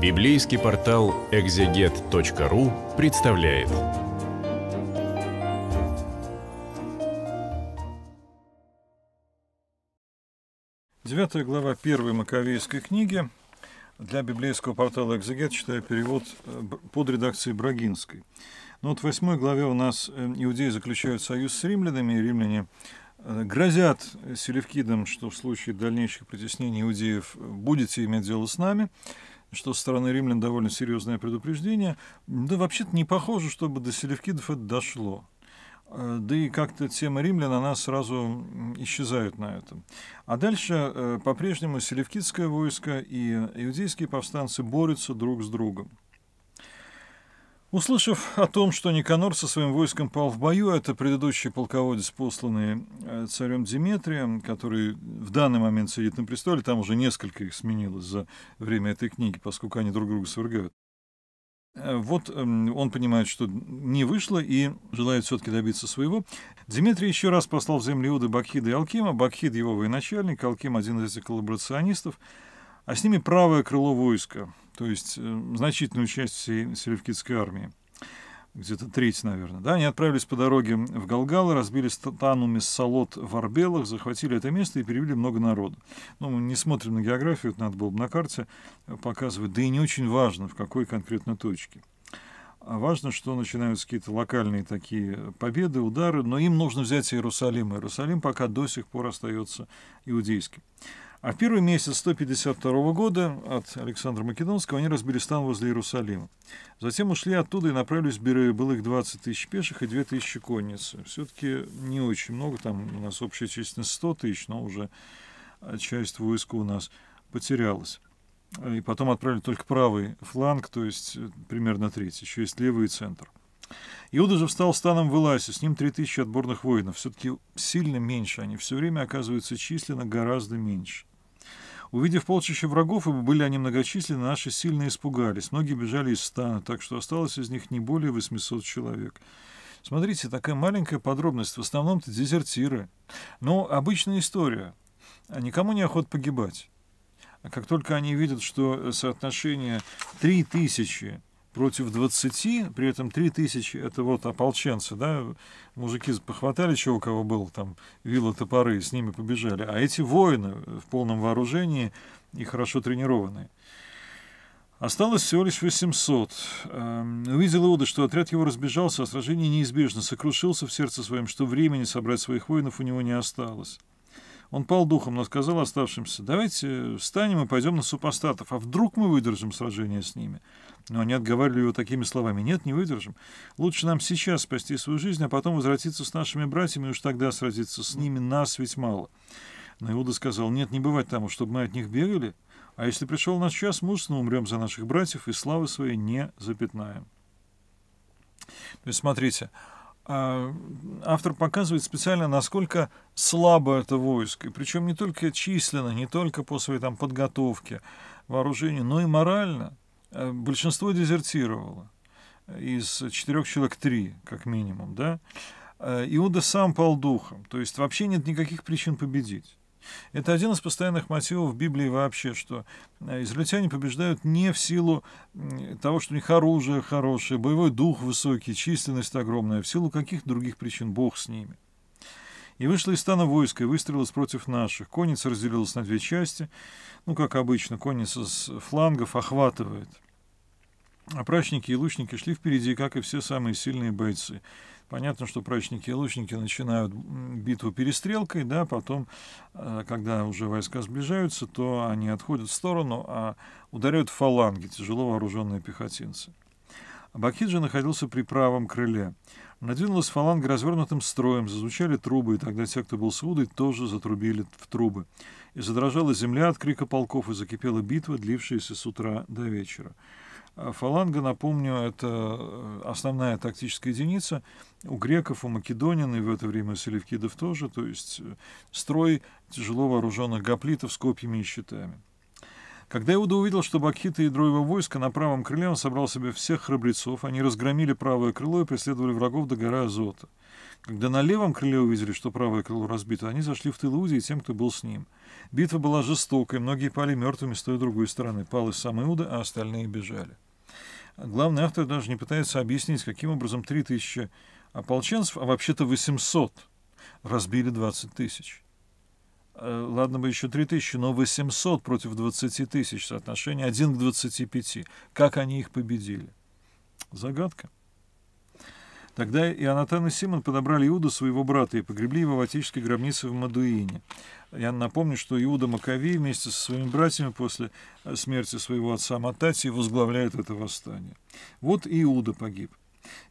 Библейский портал экзегет.ру представляет. Девятая глава первой Маковейской книги. Для библейского портала «Экзегет» читаю перевод э, под редакцией Брагинской. Ну вот в восьмой главе у нас э, иудеи заключают союз с римлянами, и римляне грозят селевкидам, что в случае дальнейших притеснений иудеев будете иметь дело с нами что со стороны римлян довольно серьезное предупреждение. Да вообще-то не похоже, чтобы до селевкидов это дошло. Э, да и как-то тема римлян, она сразу исчезает на этом. А дальше э, по-прежнему селевкидское войско и иудейские повстанцы борются друг с другом. Услышав о том, что Никанор со своим войском пал в бою, это предыдущий полководец, посланный э, царем Диметрием, который в данный момент сидит на престоле, там уже несколько их сменилось за время этой книги, поскольку они друг друга свергают. Э, вот эм, он понимает, что не вышло и желает все-таки добиться своего. Дмитрий еще раз послал в земли Иуды Бакхида и Алкима. Бакхид его военачальник, Алким один из этих коллаборационистов, а с ними правое крыло войска, то есть э, значительную часть всей селевкидской армии где-то треть, наверное. Да, они отправились по дороге в Галгал, разбили стану Салот в Арбелах, захватили это место и перевели много народа. Ну, мы не смотрим на географию, это надо было бы на карте показывать, да и не очень важно, в какой конкретно точке. А важно, что начинаются какие-то локальные такие победы, удары, но им нужно взять Иерусалим. Иерусалим пока до сих пор остается иудейским. А в первый месяц 152 года от Александра Македонского они разбили стан возле Иерусалима. Затем ушли оттуда и направились в Берею. Было их 20 тысяч пеших и 2 тысячи конницы. Все-таки не очень много, там у нас общая численность 100 тысяч, но уже часть войска у нас потерялась. И потом отправили только правый фланг, то есть примерно треть. Еще есть левый и центр. Иуда же встал станом в Эласе, с ним 3000 отборных воинов. Все-таки сильно меньше, они все время оказываются численно гораздо меньше. Увидев полчища врагов, ибо были они многочисленны, наши сильно испугались. Многие бежали из стана, так что осталось из них не более 800 человек. Смотрите, такая маленькая подробность. В основном-то дезертиры. Но обычная история. Никому не охот погибать. А как только они видят, что соотношение 3000 против 20, при этом 3 тысячи, это вот ополченцы, да, мужики похватали, чего у кого был, там, вилы, топоры, с ними побежали, а эти воины в полном вооружении и хорошо тренированные. Осталось всего лишь 800. Эм, увидел Иуда, что отряд его разбежался, а сражение неизбежно, сокрушился в сердце своем, что времени собрать своих воинов у него не осталось. Он пал духом, но сказал оставшимся, давайте встанем и пойдем на супостатов, а вдруг мы выдержим сражение с ними. Но они отговаривали его такими словами, нет, не выдержим. Лучше нам сейчас спасти свою жизнь, а потом возвратиться с нашими братьями и уж тогда сразиться с ними, нас ведь мало. Но Иуда сказал, нет, не бывать тому, чтобы мы от них бегали, а если пришел наш час, мужественно умрем за наших братьев и славы своей не запятнаем. То есть, смотрите, а, автор показывает специально, насколько слабо это войско. И причем не только численно, не только по своей там, подготовке, вооружению, но и морально. Э, большинство дезертировало. Из четырех человек три, как минимум. Да? Э, Иуда сам пал духом. То есть вообще нет никаких причин победить. Это один из постоянных мотивов Библии вообще, что э, израильтяне побеждают не в силу того, что у них оружие хорошее, боевой дух высокий, численность огромная, в силу каких других причин Бог с ними. И вышло из стана войска и выстрелилось против наших. Конница разделилась на две части. Ну, как обычно, конница с флангов охватывает. А прачники и лучники шли впереди, как и все самые сильные бойцы. Понятно, что прачники и лучники начинают битву перестрелкой, да, потом, э, когда уже войска сближаются, то они отходят в сторону, а ударяют фаланги, тяжело вооруженные пехотинцы. Бакиджи находился при правом крыле. Надвинулась фаланга развернутым строем, зазвучали трубы, и тогда те, кто был с Удой, тоже затрубили в трубы. И задрожала земля от крика полков, и закипела битва, длившаяся с утра до вечера. А фаланга, напомню, это э, основная тактическая единица у греков, у македонян и в это время у селевкидов тоже, то есть э, строй тяжело вооруженных гоплитов с копьями и щитами. Когда Иуда увидел, что Бакхита и ядро его войска на правом крыле, он собрал себе всех храбрецов, они разгромили правое крыло и преследовали врагов до горы Азота. Когда на левом крыле увидели, что правое крыло разбито, они зашли в тыл Иуде и тем, кто был с ним. Битва была жестокой, многие пали мертвыми с той и другой стороны. Пал и сам Иуда, а остальные бежали. Главный автор даже не пытается объяснить, каким образом 3000 ополченцев, а вообще-то 800, разбили 20 тысяч. Э, ладно бы еще 3 тысячи, но 800 против 20 тысяч, соотношение 1 к 25. Как они их победили? Загадка. Тогда Ионатан и Симон подобрали Иуду, своего брата, и погребли его в отеческой гробнице в Мадуине. Я напомню, что Иуда Маковей вместе со своими братьями после смерти своего отца Матати возглавляет это восстание. Вот и Иуда погиб.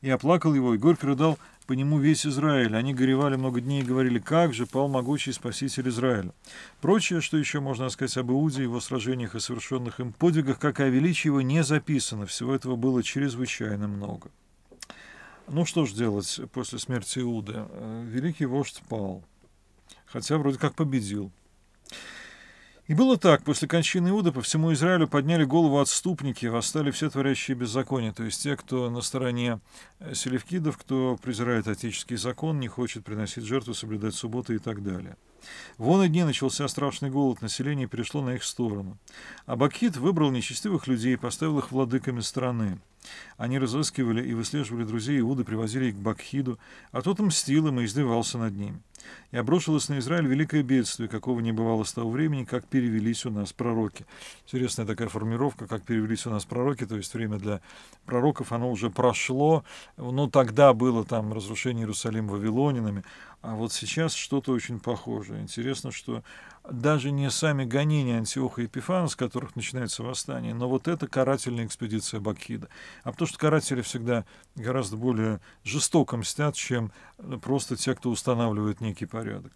И оплакал его, и горько рыдал по нему весь Израиль. Они горевали много дней и говорили, как же пал могучий спаситель Израиля. Прочее, что еще можно сказать об Иуде, его сражениях и совершенных им подвигах, как и о величии его, не записано. Всего этого было чрезвычайно много. Ну что ж делать после смерти Иуды? Э, великий вождь пал, хотя вроде как победил. И было так, после кончины Иуда по всему Израилю подняли голову отступники, восстали все творящие беззаконие, то есть те, кто на стороне э, селевкидов, кто презирает отеческий закон, не хочет приносить жертву, соблюдать субботы и так далее. Вон и дни начался страшный голод, население перешло на их сторону. А Бакхит выбрал нечестивых людей и поставил их владыками страны. Они разыскивали и выслеживали друзей Иуды, привозили их к Бакхиду, а тот мстил им и издевался над ним. И обрушилось на Израиль великое бедствие, какого не бывало с того времени, как перевелись у нас пророки. Интересная такая формировка, как перевелись у нас пророки, то есть время для пророков, оно уже прошло, но тогда было там разрушение Иерусалима вавилонинами, а вот сейчас что-то очень похожее. Интересно, что даже не сами гонения Антиоха и Епифана, с которых начинается восстание, но вот эта карательная экспедиция Бакхида. А потому что каратели всегда гораздо более жестоко мстят, чем просто те, кто устанавливает некий порядок.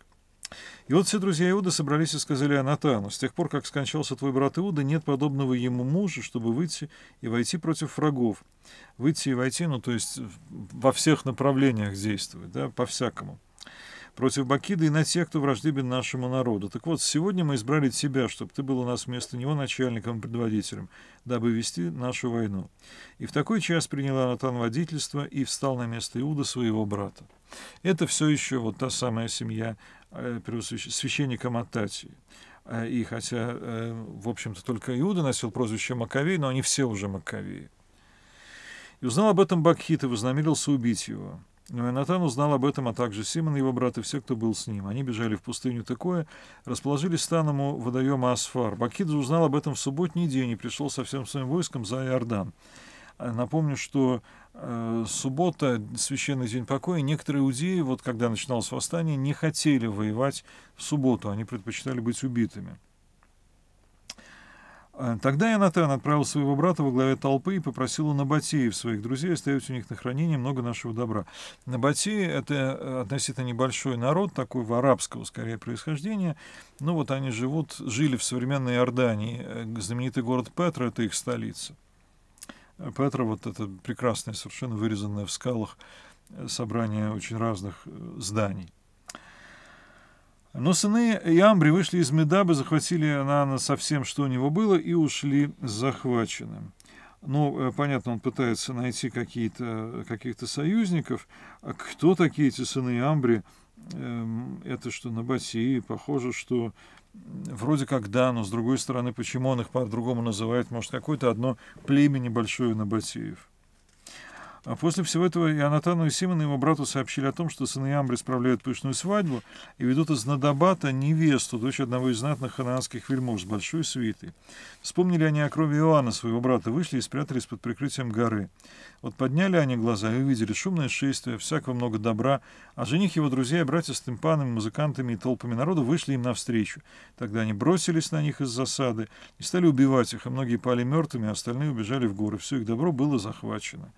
И вот все друзья Иуда собрались и сказали Анатану, с тех пор, как скончался твой брат Иуда, нет подобного ему мужа, чтобы выйти и войти против врагов. Выйти и войти, ну, то есть во всех направлениях действовать, да, по-всякому против Бакида и на тех, кто враждебен нашему народу. Так вот, сегодня мы избрали тебя, чтобы ты был у нас вместо него начальником и предводителем, дабы вести нашу войну. И в такой час приняла Натан водительство и встал на место Иуда, своего брата. Это все еще вот та самая семья э, священника Мататии. Э, и хотя, э, в общем-то, только Иуда носил прозвище Маковей, но они все уже Маковеи. И узнал об этом Бакхит и вознамерился убить его. Но Ионатан узнал об этом, а также Симон, его брат и все, кто был с ним. Они бежали в пустыню Такое, расположились станом у водоема Асфар. Бакидзе узнал об этом в субботний день и пришел со всем своим войском за Иордан. А напомню, что э, суббота, священный день покоя, некоторые иудеи, вот когда начиналось восстание, не хотели воевать в субботу, они предпочитали быть убитыми. А, тогда Ионатан отправил своего брата во главе толпы и попросил у Набатеев, своих друзей, оставить у них на хранение много нашего добра. Набатеи — это э, относительно небольшой народ, такой арабского, скорее, происхождения. Ну вот они живут, жили в современной Иордании. Э, знаменитый город Петра — это их столица. Петра — вот это прекрасное, совершенно вырезанное в скалах э, собрание очень разных зданий. Но сыны Иамбри вышли из Медабы, захватили Анана совсем, что у него было, и ушли захваченным. Ну, э, понятно, он пытается найти какие-то, каких-то союзников. А кто такие эти сыны Иамбри? Эм, это что, Набатии? Похоже, что вроде как да, но с другой стороны, почему он их по-другому называет? Может, какое-то одно племя небольшое Набатиев? А после всего этого Ионатану и Симону его брату сообщили о том, что сыны Амбри справляют пышную свадьбу и ведут из Надабата невесту, дочь одного из знатных ханаанских вельмож с большой свитой. Вспомнили они о крови Иоанна, своего брата, вышли и спрятались под прикрытием горы. Вот подняли они глаза и увидели шумное шествие, всякого много добра, а жених его друзья и братья с тымпанами, музыкантами и толпами народу вышли им навстречу. Тогда они бросились на них из засады и стали убивать их, а многие пали мертвыми, а остальные убежали в горы. Все их добро было захвачено.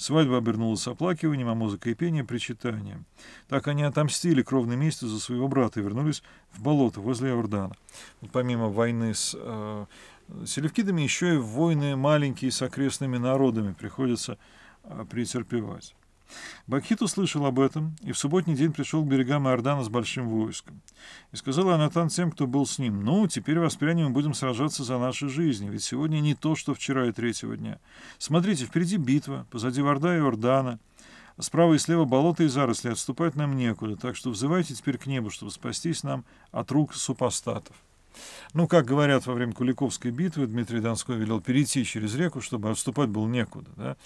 Свадьба обернулась оплакиванием, а музыка и пение — причитанием. Так они отомстили кровной местью за своего брата и вернулись в болото возле Иордана. Вот помимо войны с э, селевкидами, еще и войны маленькие с окрестными народами приходится э, претерпевать. Бакхит услышал об этом и в субботний день пришел к берегам Иордана с большим войском. И сказал Анатан тем, кто был с ним, «Ну, теперь воспрянем и будем сражаться за наши жизни, ведь сегодня не то, что вчера и третьего дня. Смотрите, впереди битва, позади Варда и Иордана, Справа и слева болото и заросли, отступать нам некуда, так что взывайте теперь к небу, чтобы спастись нам от рук супостатов. Ну, как говорят во время Куликовской битвы, Дмитрий Донской велел перейти через реку, чтобы отступать было некуда. Да?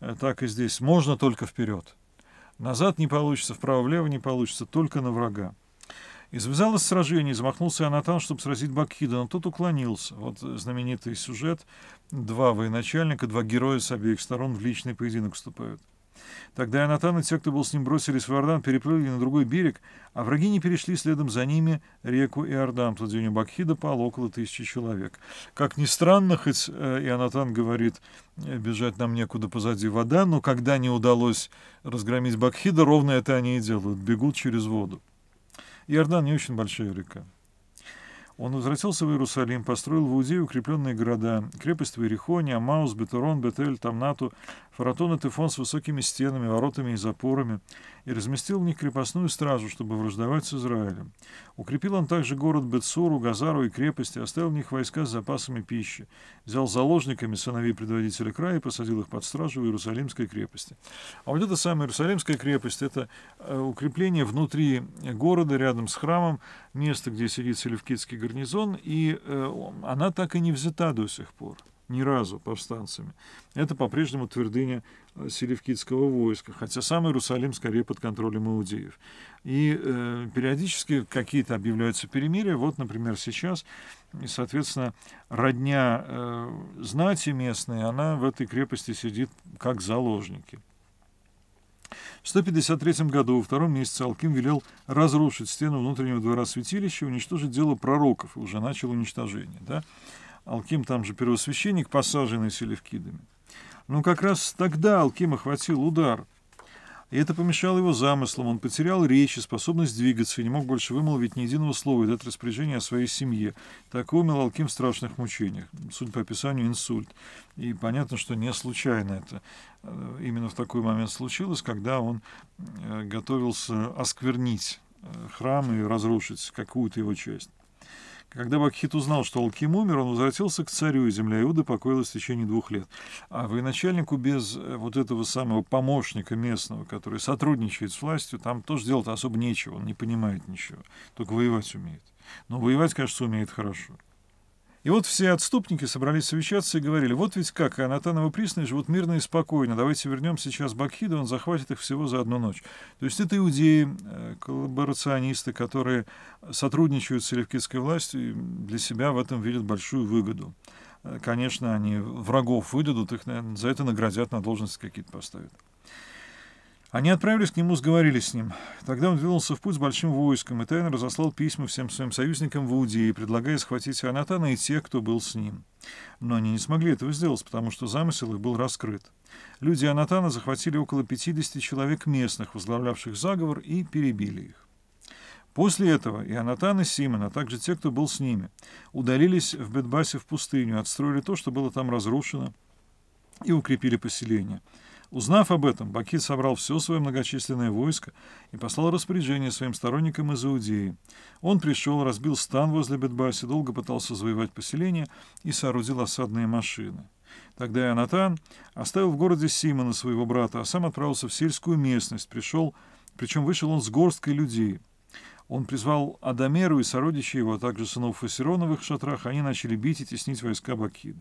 Э, так и здесь. Можно только вперед. Назад не получится, вправо-влево не получится, только на врага. И сражение, замахнулся Анатан, чтобы сразить Бакхида, но тот уклонился. Вот знаменитый сюжет. Два военачальника, два героя с обеих сторон в личный поединок вступают. Тогда Ионатан и те, кто был с ним, бросились в Иордан, переплыли на другой берег, а враги не перешли следом за ними реку Иордан. В у Бакхида пало около тысячи человек. Как ни странно, хоть э, Ионатан говорит, э, бежать нам некуда позади вода, но когда не удалось разгромить Бакхида, ровно это они и делают, бегут через воду. Иордан не очень большая река. Он возвратился в Иерусалим, построил в Иудее укрепленные города, крепость в Иерихоне, Амаус, Бетурон, Бетель, Тамнату, Фаратон и Тефон с высокими стенами, воротами и запорами, и разместил в них крепостную стражу, чтобы враждовать с Израилем. Укрепил он также город Бетсуру, Газару и крепости, оставил в них войска с запасами пищи, взял заложниками сыновей предводителя края и посадил их под стражу в Иерусалимской крепости. А вот эта самая Иерусалимская крепость — это э, укрепление внутри города, рядом с храмом, место, где сидит Селевкидский гарнизон, и э, она так и не взята до сих пор ни разу повстанцами. Это по-прежнему твердыня э, селевкидского войска, хотя сам Иерусалим скорее под контролем иудеев. И э, периодически какие-то объявляются перемирия. Вот, например, сейчас, и, соответственно, родня э, знати местной, она в этой крепости сидит как заложники. В 153 году, во втором месяце, Алким велел разрушить стену внутреннего двора святилища, уничтожить дело пророков, и уже начал уничтожение. Да? Алким там же первосвященник, посаженный селевкидами. Но как раз тогда Алким охватил удар. И это помешало его замыслам. Он потерял речь и способность двигаться, и не мог больше вымолвить ни единого слова и дать распоряжение о своей семье. Так умер Алким в страшных мучениях. Судя по описанию, инсульт. И понятно, что не случайно это э, именно в такой момент случилось, когда он э, готовился осквернить э, храм и разрушить какую-то его часть. Когда Бакхит узнал, что Алким умер, он возвратился к царю, и земля Иуды покоилась в течение двух лет. А военачальнику без э, вот этого самого помощника местного, который сотрудничает с властью, там тоже делать особо нечего, он не понимает ничего, только воевать умеет. Но воевать, кажется, умеет хорошо. И вот все отступники собрались совещаться и говорили, вот ведь как, Анатановы присные живут мирно и спокойно, давайте вернем сейчас Бакхида, он захватит их всего за одну ночь. То есть это иудеи, э, коллаборационисты, которые сотрудничают с селевкидской властью и для себя в этом видят большую выгоду. Э, конечно, они врагов выдадут, их наверное, за это наградят, на должности какие-то поставят. Они отправились к нему, сговорились с ним. Тогда он двинулся в путь с большим войском и тайно разослал письма всем своим союзникам в Иудее, предлагая схватить Анатана и тех, кто был с ним. Но они не смогли этого сделать, потому что замысел их был раскрыт. Люди Анатана захватили около 50 человек местных, возглавлявших заговор, и перебили их. После этого и Анатан, и Симон, а также те, кто был с ними, удалились в Бетбасе в пустыню, отстроили то, что было там разрушено, и укрепили поселение – Узнав об этом, Бакит собрал все свое многочисленное войско и послал распоряжение своим сторонникам из Иудеи. Он пришел, разбил стан возле Бетбаси, долго пытался завоевать поселение и соорудил осадные машины. Тогда Ионатан оставил в городе Симона, своего брата, а сам отправился в сельскую местность, пришел, причем вышел он с горсткой людей. Он призвал Адамеру и сородичей его, а также сынов Фасерона в шатрах, они начали бить и теснить войска Бакида.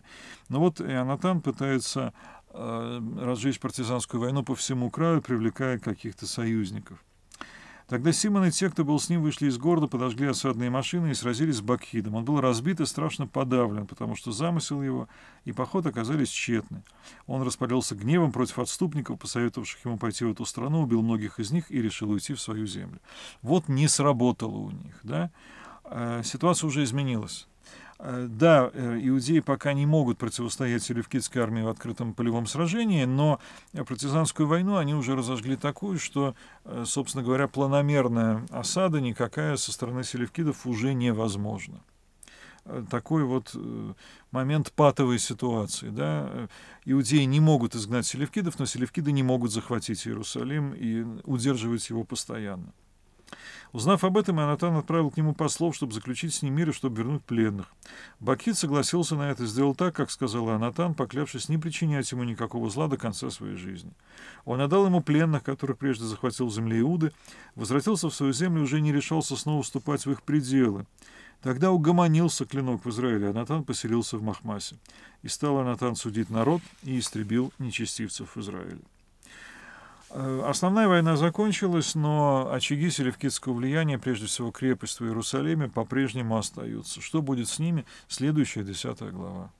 Но вот Ионатан пытается разжечь партизанскую войну по всему краю, привлекая каких-то союзников. Тогда Симон и те, кто был с ним, вышли из города, подожгли осадные машины и сразились с Бакхидом. Он был разбит и страшно подавлен, потому что замысел его и поход оказались тщетны. Он распалился гневом против отступников, посоветовавших ему пойти в эту страну, убил многих из них и решил уйти в свою землю. Вот не сработало у них, да? Э, ситуация уже изменилась. Э, да, э, иудеи пока не могут противостоять селевкидской армии в открытом полевом сражении, но партизанскую войну они уже разожгли такую, что, э, собственно говоря, планомерная осада никакая со стороны селевкидов уже невозможна. такой вот момент патовой ситуации. Да? Иудеи не могут изгнать селевкидов, но селевкиды не могут захватить Иерусалим и удерживать его постоянно. Узнав об этом, Анатан отправил к нему послов, чтобы заключить с ним мир и чтобы вернуть пленных. Бакхит согласился на это и сделал так, как сказал Анатан, поклявшись не причинять ему никакого зла до конца своей жизни. Он отдал ему пленных, которых прежде захватил в земле Иуды, возвратился в свою землю и уже не решался снова вступать в их пределы. Тогда угомонился клинок в Израиле, Анатан поселился в Махмасе. И стал Анатан судить народ и истребил нечестивцев в Израиле. Э, основная война закончилась, но очаги селевкидского влияния, прежде всего крепость в Иерусалиме, по-прежнему остаются. Что будет с ними? Следующая, десятая глава.